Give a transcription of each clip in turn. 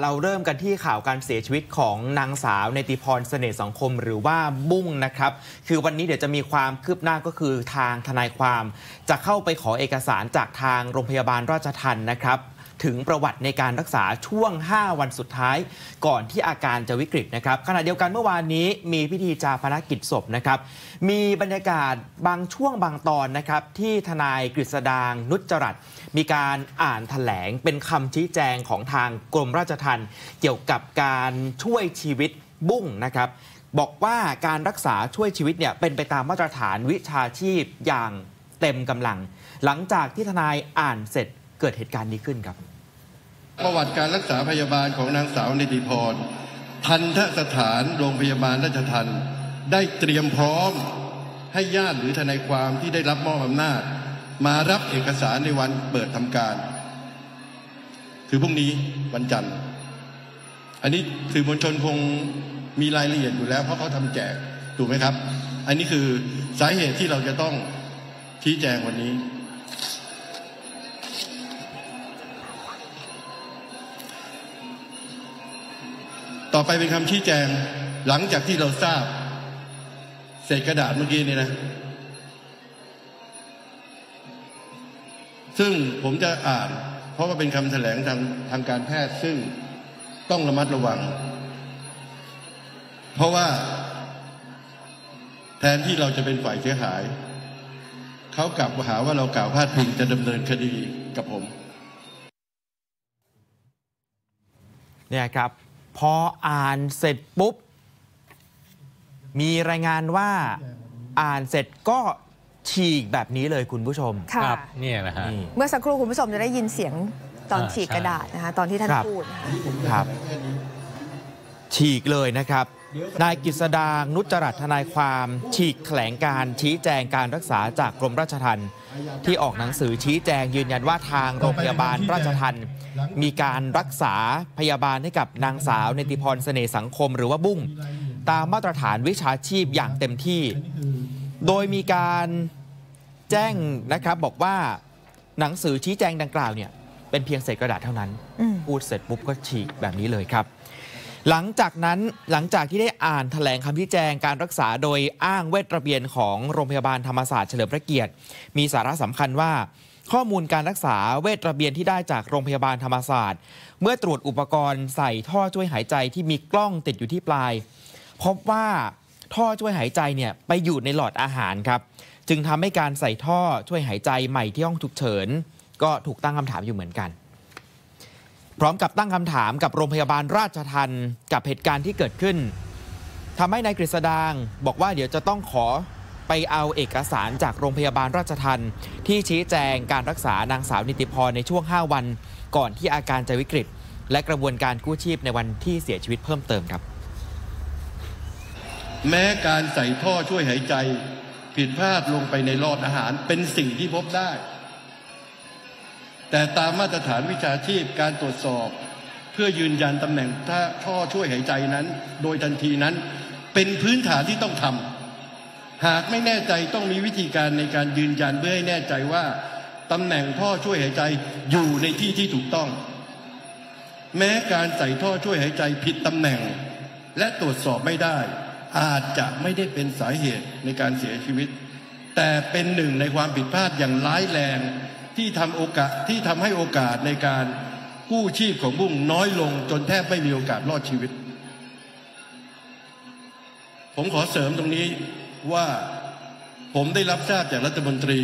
เราเริ่มกันที่ข่าวการเสียชีวิตของนางสาวเนติพรเสน่ห์สังคมหรือว่าบุ้งนะครับ คือวันนี้เดี๋ยวจะมีความคืบหน้าก็คือทางทนายความ จะเข้าไปขอเอกสารจากทางโรงพยาบาลราชทันนะครับ ถึงประวัติในการรักษาช่วง 5 วันสุดท้าย ก่อนที่อาการจะวิกฤตนะครับขณะเดียวกันเมื่อวานนี้มีพิธีจาพนกิจศพนะครับ มีบรรยากาศบางช่วงบางตอนนะครับที่ทนายกฤษดางนุจจรัตมีการอ่านถแถลงเป็นคำชี้แจงของทางกรมราชทัณฑ์เกี่ยวกับการช่วยชีวิตบุ้งนะครับบอกว่าการรักษาช่วยชีวิตเนี่ยเป็นไปตามมาตรฐานวิชาชีพอย่างเต็มกำลัง หลังจากที่ทนายอ่านเสร็จเกิดเหตุการณ์นี้ขึ้นครับ ประวัติการรักษาพยาบาลของนางสาวนิติพร ทันทสถานโรงพยาบาลราชทันได้เตรียมพร้อมให้ญาติหรือทนายความที่ได้รับมอบอำนาจ มารับเอกสารในวันเปิดทำการ คือพรุ่งนี้วันจันทร์ อันนี้สื่อมวลชนคงมีรายละเอียดอยู่แล้ว เพราะเขาทำแจกถูกไหมครับ อันนี้คือสาเหตุที่เราจะต้องชี้แจงวันนี้ ต่อไปเป็นคำชี้แจงหลังจากที่เราทราบเศษกระดาษเมื่อกี้นี่นะ ซึ่งผมจะอ่าน เพราะว่าเป็นคำแถลงทางทางการแพทย์ซึ่งต้องระมัดระวัง เพราะว่า แทนที่เราจะเป็นฝ่ายเสียหาย เขากลับหาว่าเรากล่าวพาดพิงจะดำเนินคดีกับผม เนี่ยครับ พออ่านเสร็จปุ๊บ มีรายงานว่าอ่านเสร็จก็ฉีกแบบนี้เลยคุณผู้ชม ค่ะ ครับเนี่ยนะฮะนี่เมื่อสักครู่คุณผู้ชมจะได้ยินเสียงตอนอ่าฉีกใช่ กระดาษนะคะตอนที่ท่านครับ พูดนะคะ ครับ ฉีกเลยนะครับ นายกฤษดางนุจจรัตน์ทนายความ ฉีกแถลงการชี้แจงการรักษาจากกรมราชทัณฑ์ที่ออกหนังสือชี้แจงยืนยันว่าทางโรงพยาบาลราชทัณฑ์มีการรักษาพยาบาลให้กับนางสาวเนติพรเสน่ห์สังคมหรือว่าบุ้งตามมาตรฐานวิชาชีพอย่างเต็มที่ โดยมีการแจ้งนะครับบอกว่าหนังสือชี้แจงดังกล่าวเนี่ยเป็นเพียงเศษกระดาษเท่านั้นอืมพูดเสร็จปุ๊บก็ฉีกแบบนี้เลยครับ หลังจากนั้นหลังจากที่ได้อ่านแถลงคำชี้แจงการรักษาโดยอ้างเวทระเบียนของโรงพยาบาลธรรมศาสตร์เฉลิมพระเกียรติ มีสาระสำคัญว่า ข้อมูลการรักษาเวทระเบียนที่ได้จากโรงพยาบาลธรรมศาสตร์ เมื่อตรวจอุปกรณ์ใส่ท่อช่วยหายใจที่มีกล้องติดอยู่ที่ปลาย พบว่าท่อช่วยหายใจเนี่ยไปอยู่ในหลอดอาหารครับ จึงทำให้การใส่ท่อช่วยหายใจใหม่ที่ห้องฉุกเฉิน ก็ถูกตั้งคำถามอยู่เหมือนกัน ร้อมกับตั้งคำถามกับโรงพยาบาลราชทันกับเหตุการณ์ที่เกิดขึ้นทำให้นายกฤษดางบอกว่าเดี๋ยวจะต้องขอไปเอาเอกสารจากโรงพยาบาลราชทันที่ชี้แจงการรักษานางสาวนิติพรในช่วง 5 วัน ก่อนที่อาการจะวิกฤต และกระบวนการกู้ชีพในวันที่เสียชีวิตเพิ่มเติมครับ แม้การใส่ท่อช่วยหายใจ ผิดพลาดลงไปในหลอดอาหารเป็นสิ่งที่พบได้ แต่ตามมาตรฐานวิชาชีพการตรวจสอบ เพื่อยืนยันตำแหน่งท่อช่วยหายใจนั้น โดยทันทีนั้น เป็นพื้นฐานที่ต้องทำหากไม่แน่ใจต้องมีวิธีการในการยืนยันเพื่อให้แน่ใจว่าตำแหน่งท่อช่วยหายใจอยู่ในที่ที่ถูกต้อง แม้การใส่ท่อช่วยหายใจผิดตำแหน่ง และตรวจสอบไม่ได้ อาจจะไม่ได้เป็นสาเหตุในการเสียชีวิต แต่เป็นหนึ่งในความผิดพลาดอย่างร้ายแรง ที่ทำโอกาสที่ทำให้โอกาสในการกู้ชีพของบุ้งน้อยลงจนแทบไม่มีโอกาสรอดชีวิต ผมขอเสริมตรงนี้ว่าผมได้รับทราบจากรัฐมนตรี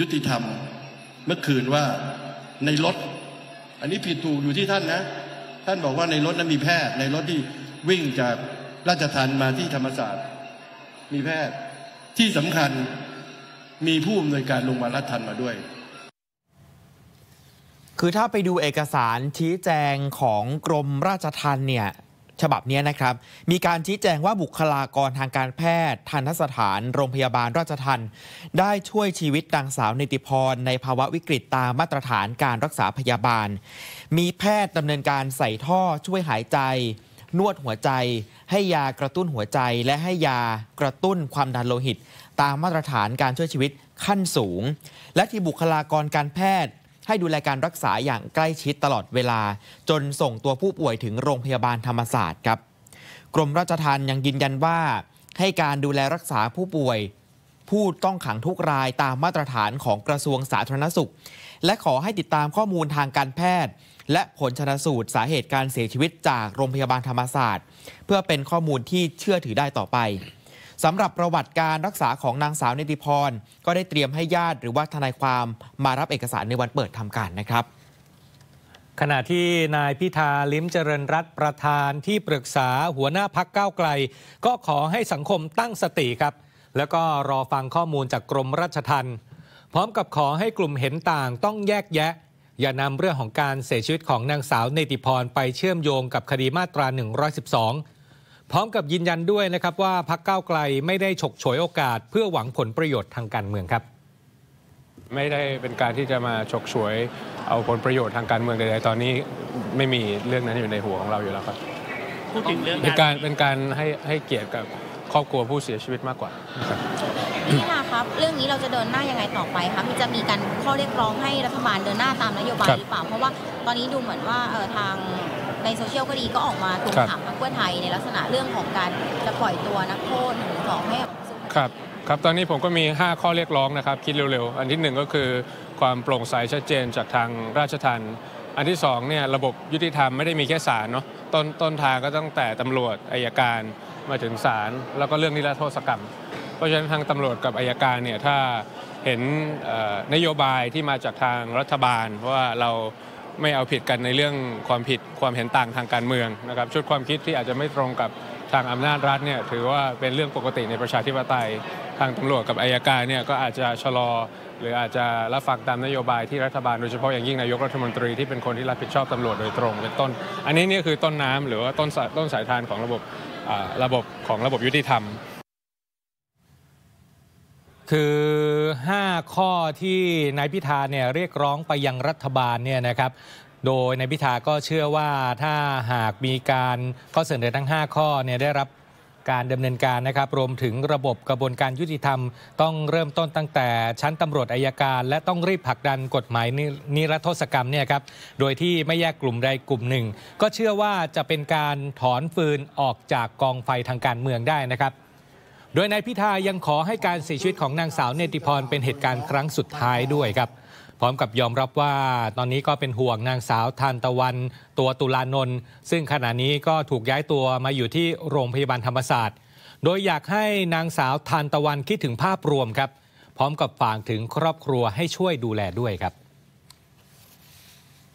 ยุติธรรม เมื่อคืนว่าในรถ อันนี้ผิดถูกอยู่ที่ท่านนะ ท่านบอกว่าในรถนั้นมีแพทย์ ในรถที่วิ่งจากราชทันมาที่ธรรมศาสตร์ มีแพทย์ที่สำคัญมีผู้อำนวยการโรงพยาบาลราชทันมาด้วย คือถ้าไปดูเอกสารชี้แจงของกรมราชทัณฑ์เนี่ยฉบับนี้นะครับ มีการชี้แจงว่าบุคลากรทางการแพทย์ ทันตสถาน โรงพยาบาลราชทัณฑ์ได้ช่วยชีวิตนางสาวนิติพร ในภาวะวิกฤตตามมาตรฐานการรักษาพยาบาล มีแพทย์ดำเนินการใส่ท่อช่วยหายใจ นวดหัวใจ ให้ยากระตุ้นหัวใจ และให้ยากระตุ้นความดันโลหิต ตามมาตรฐานการช่วยชีวิตขั้นสูง และที่บุคลากรการแพทย์ ให้ดูแลการรักษาอย่างใกล้ชิดตลอดเวลา จนส่งตัวผู้ป่วยถึงโรงพยาบาลธรรมศาสตร์ครับ กรมราชทัณฑ์ยังยืนยันว่า ให้การดูแลรักษาผู้ป่วย ผู้ต้องขังทุกรายตามมาตรฐานของกระทรวงสาธารณสุข และขอให้ติดตามข้อมูลทางการแพทย์ และผลชนสูตรสาเหตุการเสียชีวิตจากโรงพยาบาลธรรมศาสตร์ เพื่อเป็นข้อมูลที่เชื่อถือได้ต่อไป สำหรับประวัติการรักษาของนางสาวเนติพร ก็ได้เตรียมให้ญาติหรือว่าทนายความมารับเอกสารในวันเปิดทำการนะครับขณะที่นายพิธาลิ้มเจริญรัตประธานที่ปรึกษาหัวหน้าพักก้าวไกล ก็ขอให้สังคมตั้งสติครับ แล้วก็รอฟังข้อมูลจากกรมราชทัณฑ์พร้อมกับขอให้กลุ่มเห็นต่างต้องแยกแยะ อย่านำเรื่องของการเสียชีวิตของนางสาวเนติพรไปเชื่อมโยงกับคดีมาตรา 112 พร้อมกับยืนยันด้วยนะครับว่าพักก้าวไกลไม่ได้ฉกฉวยโอกาส เพื่อหวังผลประโยชน์ทางการเมืองครับ ไม่ได้เป็นการที่จะมาฉกฉวยเอาผลประโยชน์ทางการเมืองใดๆตอนนี้ไม่มีเรื่องนั้นอยู่ในหัวของเราอยู่แล้วครับพูดถึงเรื่องเป็นการเป็นการให้ให้เกียรติกับครอบครัวผู้เสียชีวิตมากกว่านะครับพี่นาครับ เรื่องนี้เราจะเดินหน้ายังไงต่อไปครับมีจะมีการข้อเรียกร้องให้รัฐบาลเดินหน้าตามนโยบายครับหรือเปล่า เพราะว่าตอนนี้ดูเหมือนว่าเออทาง ในโซเชียลก็ดีก็ออกมาทวงครับถามพรรคเพื่อไทยในลักษณะเรื่องของการจะปล่อยตัวนักโทษหนึ่งสองให้ครับครับ ตอนนี้ผมก็มี 5 ข้อเรียกร้องนะครับ คิดเร็วๆ อันที่หนึ่งก็คือความโปร่งใสชัดเจนจากทางราชทัณฑ์อันที่สองเนี่ยระบบยุติธรรมไม่ได้มีแค่ศาลเนาะต้นต้นทางก็ตั้งแต่ตำรวจอายการมาถึงศาลแล้วก็เรื่องนิรโทษกรรม เพราะฉะนั้นทางตำรวจกับอายการเนี่ยถ้าเห็นเอ่อนโยบายที่มาจากทางรัฐบาลว่าเรา ไม่เอาผิดกันในเรื่องความผิดความเห็นต่างทางการเมืองนะครับชุดความคิดที่อาจจะไม่ตรงกับทางอำนาจรัฐเนี่ยถือว่าเป็นเรื่องปกติในประชาธิปไตย ทางตำรวจกับอายการเนี่ยก็อาจจะชะลอ หรืออาจจะรับฟังตามนโยบายที่รัฐบาลโดยเฉพาะอย่างยิ่งนายกรัฐมนตรีที่เป็นคนที่รับผิดชอบตำรวจโดยตรงเป็นต้น อันนี้เนี่ยคือต้นน้ำหรือว่าต้นต้นสายทานของระบบระบบของระบบยุติธรรม คือ 5 ข้อที่นายพิธาเนี่ยเรียกร้องไปยังรัฐบาลเนี่ยนะครับ โดยนายพิธาก็เชื่อว่าถ้าหากมีการข้อเสนอทั้ง 5 ข้อเนี่ยได้รับการดำเนินการนะครับรวมถึงระบบกระบวนการยุติธรรม ต้องเริ่มต้นตั้งแต่ชั้นตำรวจอายการ และต้องรีบผลักดันกฎหมายนินิรโทษกรรมเนี่ยครับโดยที่ไม่แยกกลุ่มใดกลุ่มหนึ่ง ก็เชื่อว่าจะเป็นการถอนฟืนออกจากกองไฟทางการเมืองได้นะครับ โดยนายพิธายังขอให้การเสียชีวิตของนางสาวเนติพรเป็นเหตุการณ์ครั้งสุดท้ายด้วยครับ พร้อมกับยอมรับว่าตอนนี้ก็เป็นห่วงนางสาวทานตะวัน ตัวตุลานนท์ซึ่งขณะนี้ก็ถูกย้ายตัวมาอยู่ที่โรงพยาบาลธรรมศาสตร์ โดยอยากให้นางสาวทานตะวันคิดถึงภาพรวมครับ พร้อมกับฝากถึงครอบครัวให้ช่วยดูแลด้วยครับ